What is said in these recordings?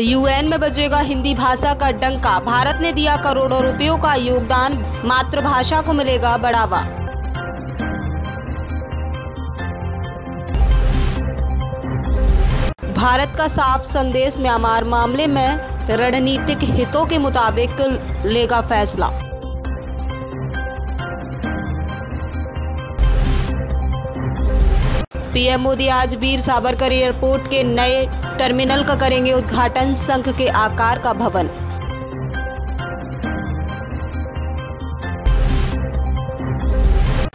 UN में बजेगा हिंदी भाषा का डंका। भारत ने दिया करोड़ों रुपयों का योगदान। मातृभाषा को मिलेगा बढ़ावा। भारत का साफ़ संदेश, म्यांमार मामले में रणनीतिक हितों के मुताबिक लेगा फैसला। पीएम मोदी आज वीर सावरकर एयरपोर्ट के नए टर्मिनल का करेंगे उद्घाटन संघ के आकार का भवन।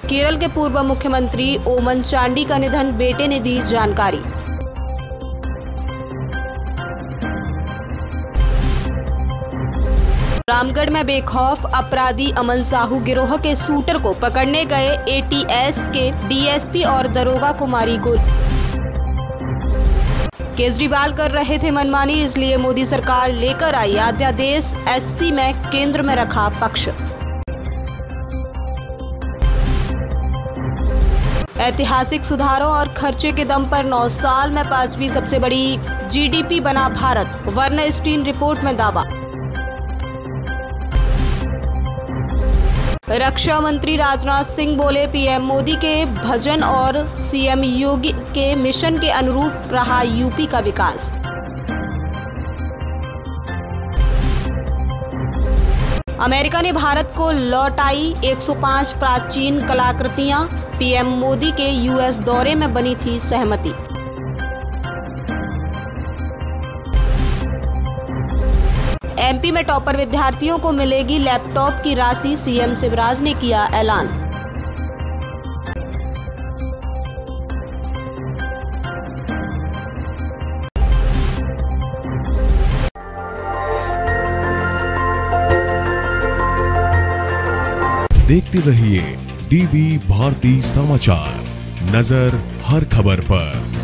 केरल के पूर्व मुख्यमंत्री ओमन चांडी का निधन, बेटे ने दी जानकारी। रामगढ़ में बेखौफ अपराधी अमन साहू गिरोह के शूटर को पकड़ने गए एटीएस के डीएसपी और दरोगा को गोली। केजरीवाल कर रहे थे मनमानी, इसलिए मोदी सरकार लेकर आई अध्यादेश एससी में केंद्र में रखा पक्ष। ऐतिहासिक सुधारों और खर्चे के दम पर 9 साल में पांचवी सबसे बड़ी जीडीपी बना भारत, वर्ना स्टीन रिपोर्ट में दावा। रक्षा मंत्री राजनाथ सिंह बोले, पीएम मोदी के भजन और सीएम योगी के मिशन के अनुरूप रहा यूपी का विकास। अमेरिका ने भारत को लौटाई 105 प्राचीन कलाकृतियाँ। पीएम मोदी के यूएस दौरे में बनी थी सहमति। एमपी में टॉपर विद्यार्थियों को मिलेगी लैपटॉप की राशि, सीएम शिवराज ने किया ऐलान। देखते रहिए डीवी भारती समाचार, नज़र हर खबर पर।